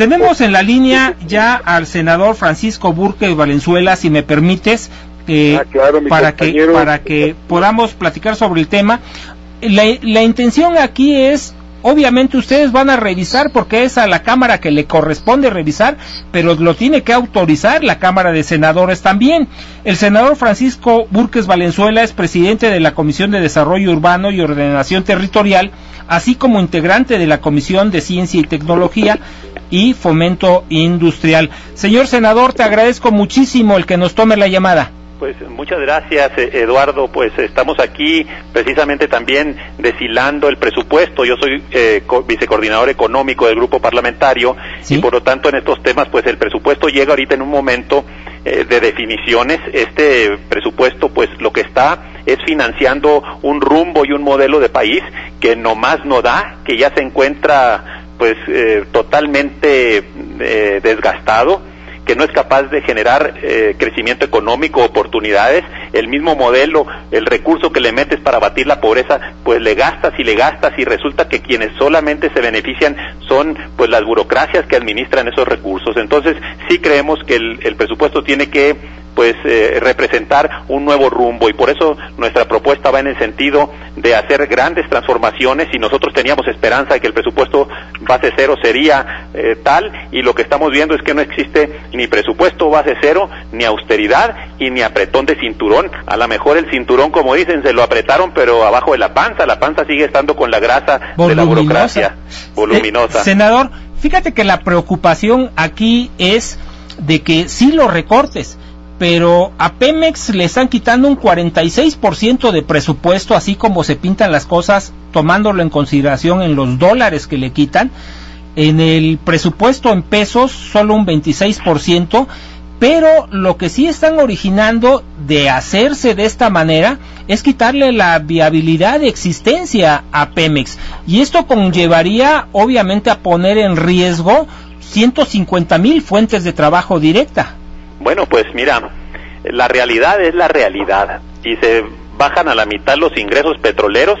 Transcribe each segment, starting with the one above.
tenemos en la línea ya al senador Francisco Burke Valenzuela, si me permites, eh, ah, para, que, para que podamos platicar sobre el tema. La, la intención aquí es Obviamente ustedes van a revisar porque es a la Cámara que le corresponde revisar, pero lo tiene que autorizar la Cámara de Senadores también. El senador Francisco Burques Valenzuela es presidente de la Comisión de Desarrollo Urbano y Ordenación Territorial, así como integrante de la Comisión de Ciencia y Tecnología y Fomento Industrial. Señor senador, te agradezco muchísimo el que nos tome la llamada. Pues muchas gracias, eh, Eduardo. Pues estamos aquí precisamente también deshilando el presupuesto. Yo soy eh, vicecoordinador económico del grupo parlamentario y por lo tanto en estos temas, pues el presupuesto llega ahorita en un momento eh, de definiciones. Este presupuesto, pues lo que está es financiando un rumbo y un modelo de país que nomás no da, que ya se encuentra pues totalmente desgastado que no es capaz de generar eh, crecimiento económico, oportunidades, el mismo modelo, el recurso que le metes para batir la pobreza, pues le gastas y le gastas y resulta que quienes solamente se benefician son pues las burocracias que administran esos recursos. Entonces sí creemos que el presupuesto tiene que pues eh, representar un nuevo rumbo. Y por eso nuestra propuesta va en el sentido de hacer grandes transformaciones y nosotros teníamos esperanza de que el presupuesto base cero sería eh, tal y lo que estamos viendo es que no existe ni presupuesto base cero ni austeridad y ni apretón de cinturón. A lo mejor el cinturón como dicen se lo apretaron pero abajo de la panza. La panza sigue estando con la grasa de la burocracia. Voluminosa. senador fíjate que la preocupación aquí es de que si los recortes pero a Pemex le están quitando un 46% de presupuesto, así como se pintan las cosas, tomándolo en consideración en los dólares que le quitan. En el presupuesto en pesos, solo un 26%, pero lo que sí están originando de hacerse de esta manera es quitarle la viabilidad de existencia a Pemex. Y esto conllevaría, obviamente, a poner en riesgo 150 mil fuentes de trabajo directa. Bueno, pues mira, la realidad es la realidad y se bajan a la mitad los ingresos petroleros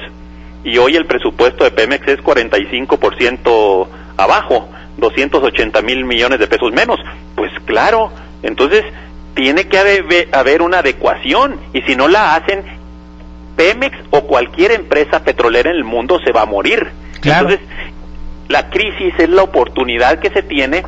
y hoy el presupuesto de Pemex es 45% abajo, 280 mil millones de pesos menos. Pues claro, entonces tiene que haber, una adecuación y si no la hacen, Pemex o cualquier empresa petrolera en el mundo se va a morir. Entonces, la crisis es la oportunidad que se tiene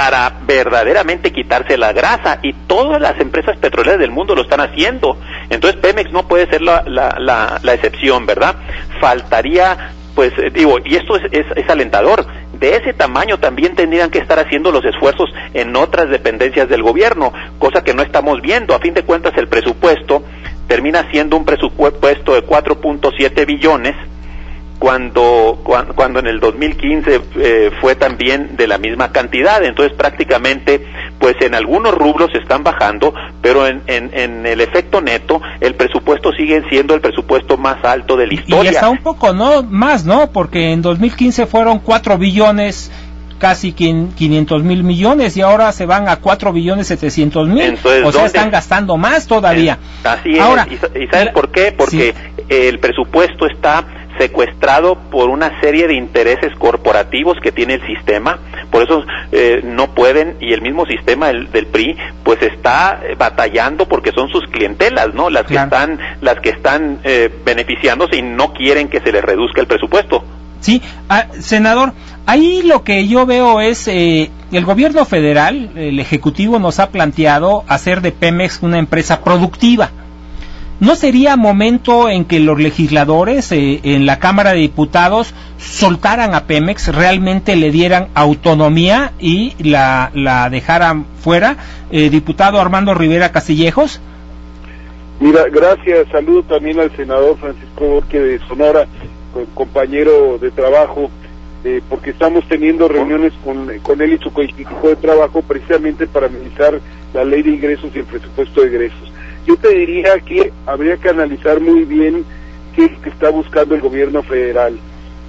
para verdaderamente quitarse la grasa y todas las empresas petroleras del mundo lo están haciendo. Entonces Pemex no puede ser la, la, la, excepción, ¿verdad? Faltaría, pues eh, digo, y esto es, es, es, alentador, de ese tamaño también tendrían que estar haciendo los esfuerzos en otras dependencias del gobierno, cosa que no estamos viendo. A fin de cuentas el presupuesto termina siendo un presupuesto de 4.7 billones, cuando, cuando, en el 2015 eh, fue también de la misma cantidad. Entonces prácticamente, pues en algunos rubros están bajando, pero en, en, el efecto neto, el presupuesto sigue siendo el presupuesto más alto de la historia. Y está un poco no más, ¿no? Porque en 2015 fueron 4 billones casi 500 mil millones y ahora se van a 4 billones 700 mil. O sea, están gastando más todavía. Así es. Ahora, ¿Y, sabes por qué? Porque el presupuesto está secuestrado por una serie de intereses corporativos que tiene el sistema, por eso eh, no pueden, y el mismo sistema del, PRI, pues está batallando porque son sus clientelas, ¿no? Las que están, las que están eh, beneficiándose y no quieren que se les reduzca el presupuesto. Sí, ah, senador, ahí lo que yo veo es eh, el gobierno federal, el ejecutivo nos ha planteado hacer de Pemex una empresa productiva ¿No sería momento en que los legisladores eh, en la Cámara de Diputados soltaran a Pemex, realmente le dieran autonomía y la, la dejaran fuera? Eh, diputado Armando Rivera Castillejos. Mira, gracias. Saludo también al senador Francisco Borque de Sonora, compañero de trabajo, eh, porque estamos teniendo reuniones con, con él y su equipo de trabajo precisamente para analizar la ley de ingresos y el presupuesto de ingresos yo te diría que habría que analizar muy bien qué es que está buscando el gobierno federal.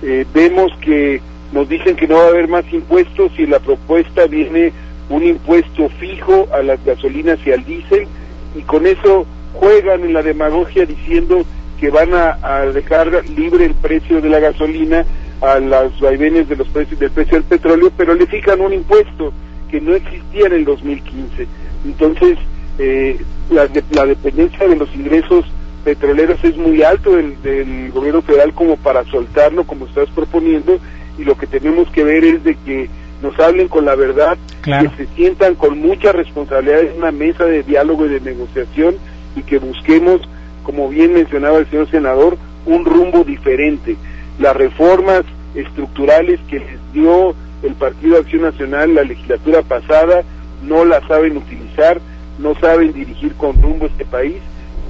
Eh, vemos que nos dicen que no va a haber más impuestos y la propuesta viene un impuesto fijo a las gasolinas y al diésel y con eso juegan en la demagogia diciendo que van a, dejar libre el precio de la gasolina a las vaivenes de los precios del precio del petróleo, pero le fijan un impuesto que no existía en el 2015. Entonces, eh, la, la dependencia de los ingresos petroleros es muy alto del, del, gobierno federal como para soltarlo como estás proponiendo y lo que tenemos que ver es de que nos hablen con la verdad, que se sientan con mucha responsabilidad en una mesa de diálogo y de negociación y que busquemos, como bien mencionaba el señor senador, un rumbo diferente. Las reformas estructurales que les dio el Partido Acción Nacional la legislatura pasada no las saben utilizar, no saben dirigir con rumbo este país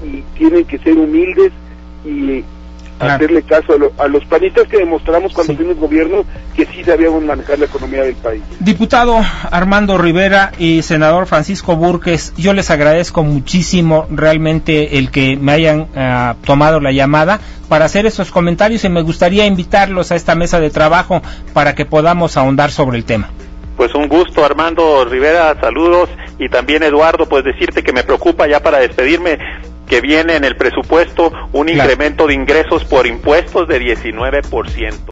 y tienen que ser humildes y hacerle caso a, los panistas que demostramos cuando fuimos gobierno que sí sabíamos manejar la economía del país. Diputado Armando Rivera y senador Francisco Burques, yo les agradezco muchísimo realmente el que me hayan ah, tomado la llamada para hacer esos comentarios y me gustaría invitarlos a esta mesa de trabajo para que podamos ahondar sobre el tema. Pues un gusto, Armando Rivera, saludos. Y también, Eduardo, pues decirte que me preocupa ya para despedirme que viene en el presupuesto un incremento de ingresos por impuestos de 19%.